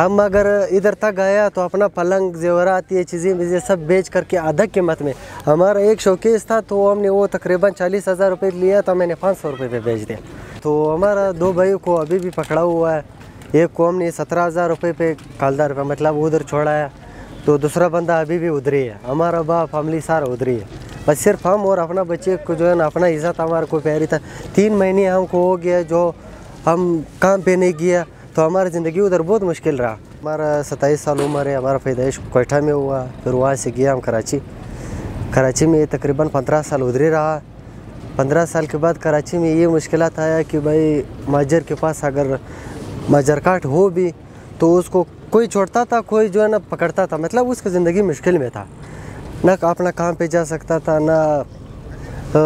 हम अगर इधर तक गया तो अपना पलंग, जेवरात, ये चीज़ें मुझे सब बेच करके आधा कीमत में। हमारा एक शोकेस था तो हमने वो तकरीबन चालीस हज़ार रुपये लिया था मैंने पाँच सौ रुपये पे बेच दिया। तो हमारा दो भाई को अभी भी पकड़ा हुआ है। एक को हमने सत्रह हज़ार रुपये पे कालदार पे मतलब उधर छोड़ा है। तो दूसरा बंदा अभी भी उधरी है हमारा बाप फैमिली सारा उधरी है। बस सिर्फ़ हम और अपना बच्चे को जो है ना, अपना इज़्ज़त हमारे को प्यारी था। तीन महीने हमको हो गया, जो हम काम पे नहीं किया। तो हमारी ज़िंदगी उधर बहुत मुश्किल रहा। हमारा सत्ताईस साल उम्र है, हमारा पैदाइश कोयठा में हुआ, फिर वहाँ से गया हम कराची। कराची में तकरीबन पंद्रह साल उधर ही रहा। पंद्रह साल के बाद कराची में ये मुश्किल आया कि भाई, मजर के पास अगर मजर काट हो भी तो उसको कोई छोड़ता था, कोई जो है ना पकड़ता था। मतलब उसकी ज़िंदगी मुश्किल में था। ना अपना काम पे जा सकता था, ना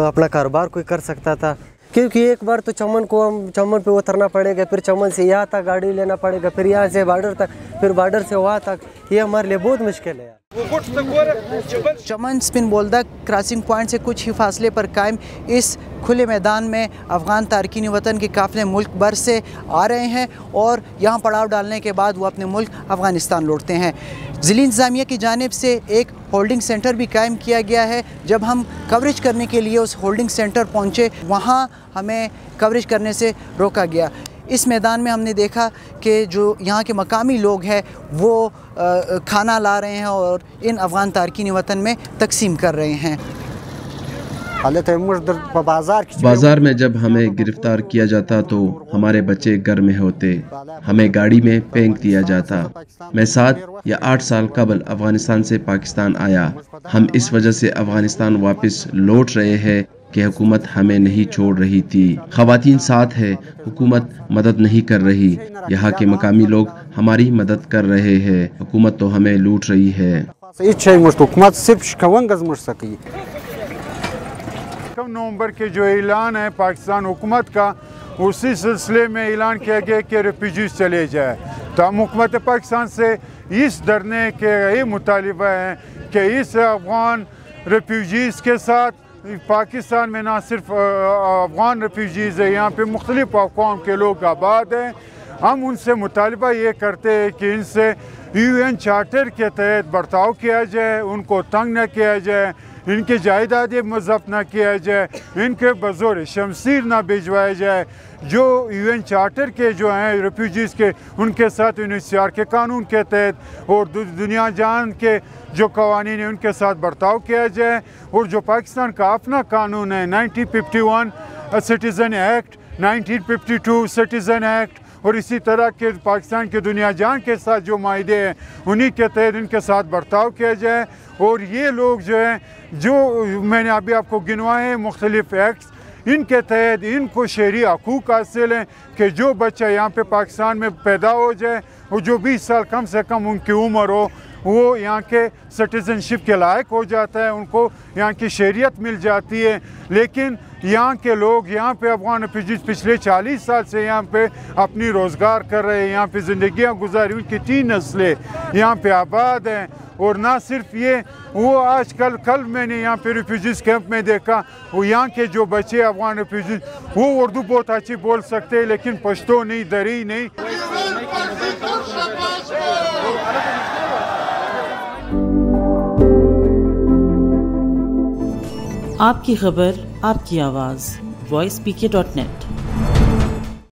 अपना कारोबार कोई कर सकता था। क्योंकि एक बार तो चमन को हम, चमन पे उतरना पड़ेगा, फिर चमन से यहाँ तक गाड़ी लेना पड़ेगा, फिर यहाँ से बॉर्डर तक, फिर बॉर्डर से वहाँ तक, ये हमारे लिए बहुत मुश्किल है चमन स्पिन बोलदा, क्रॉसिंग पॉइंट से कुछ ही फासले पर कायम इस खुले मैदान में अफ़गान तारकिन वतन के काफ़िले मुल्क भर से आ रहे हैं और यहाँ पड़ाव डालने के बाद वो अपने मुल्क अफ़गानिस्तान लौटते हैं। ज़िली इंतज़ामिया की जानब से एक होल्डिंग सेंटर भी कायम किया गया है। जब हम कवरेज करने के लिए उस होल्डिंग सेंटर पहुँचे, वहाँ हमें कवरेज करने से रोका गया। इस मैदान में हमने देखा कि जो यहाँ के मकामी लोग हैं वो खाना ला रहे हैं और इन अफ़गान तारकिन वतन में तकसीम कर रहे हैं। बाज़ार में जब हमें गिरफ़्तार किया जाता तो हमारे बच्चे घर में होते हमें गाड़ी में फेंक दिया जाता। मैं सात या आठ साल कबल अफ़गानिस्तान से पाकिस्तान आया। हम इस वजह से अफ़गानिस्तान वापस लौट रहे हैं कि हुकूमत हमें नहीं छोड़ रही थी। खातन साथ है, हुकूमत मदद नहीं कर रही। यहाँ के मकामी लोग हमारी मदद कर रहे हैं। हुकूमत तो हमें लूट रही है। नवंबर के जो ऐलान है पाकिस्तान हुकूमत का, उसी सिलसिले में ऐलान किया गया कि रेफ्यूजीज चले जाए। तो हम हुकूमत पाकिस्तान से इस डरने के यही मुतालबा है कि इस अफगान रेफ्यूजीज़ के साथ पाकिस्तान में ना सिर्फ़ अफगान रेफ्यूजीज़ है, यहाँ पर मुख्तलिफ़ अकवाम के लोग आबाद हैं। हम उनसे मुतालबा ये करते हैं कि इनसे यू एन चार्टर के तहत बर्ताव किया जाए, उनको तंग न किया जाए। इनके जायदादें मजब ना किया जाए, इनके बजोर शमशीर ना भिजवाया जाए, जो यू एन चार्टर के जो हैं रेफ्यूजीज़ के, उनके साथ यून के कानून के तहत और दुनिया जान के जो कवानी है, उनके साथ बर्ताव किया जाए, और जो पाकिस्तान का अपना कानून है 1951 सिटीज़न एक्ट 1952 सिटीज़न एक्ट और इसी तरह के पाकिस्तान के दुनिया जान के साथ जो माहे हैं, उन्हीं के तहत इनके साथ बर्ताव किया जाए। और ये लोग जो हैं, जो मैंने अभी आपको गिनवाए हैं, मुख्तलिफ़ एक्ट्स इनके तहत इनको शहरी हकूक हासिल हैं कि जो बच्चा यहाँ पे पाकिस्तान में पैदा हो जाए और जो 20 साल कम से कम उनकी उम्र हो वो यहाँ के सिटीज़नशिप के लायक हो जाता है उनको यहाँ की शहरीत मिल जाती है लेकिन यहाँ के लोग यहाँ पे अफगान रेफ्यूजीज पिछले 40 साल से यहाँ पे अपनी रोज़गार कर रहे हैं यहाँ पे ज़िंदियाँ गुजारी उनकी तीन नस्लें यहाँ पे आबाद हैं और ना सिर्फ़ ये वो आजकल कल मैंने यहाँ पे रेफ्यूजीज कैंप में देखा वो यहाँ के जो बच्चे अफगान रेफ्यूजीज वो उर्दू बहुत अच्छी बोल सकते हैं लेकिन पश्तो नहीं दरी नहीं आपकी खबर आपकी आवाज़ voice P K dot net